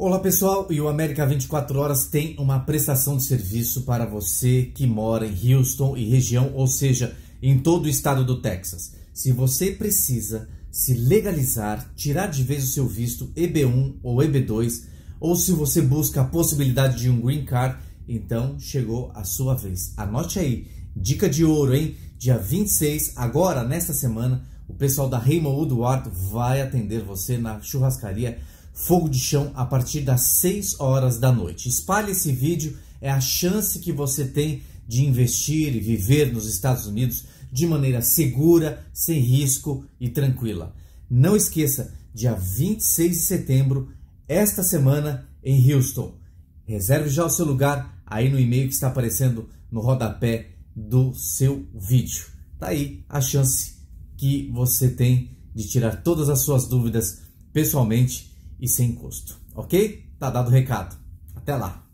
Olá pessoal, e o América 24 Horas tem uma prestação de serviço para você que mora em Houston e região, ou seja, em todo o estado do Texas. Se você precisa se legalizar, tirar de vez o seu visto EB1 ou EB2, ou se você busca a possibilidade de um green card, então chegou a sua vez. Anote aí, dica de ouro, hein? Dia 26, agora nesta semana, o pessoal da Raymond Woodward vai atender você na churrascaria Fogo de Chão a partir das 6 horas da noite. Espalhe esse vídeo, é a chance que você tem de investir e viver nos Estados Unidos de maneira segura, sem risco e tranquila. Não esqueça, dia 26 de setembro, esta semana em Houston. Reserve já o seu lugar aí no e-mail que está aparecendo no rodapé do seu vídeo. Tá aí a chance que você tem de tirar todas as suas dúvidas pessoalmente e sem custo. Ok? Tá dado o recado. Até lá!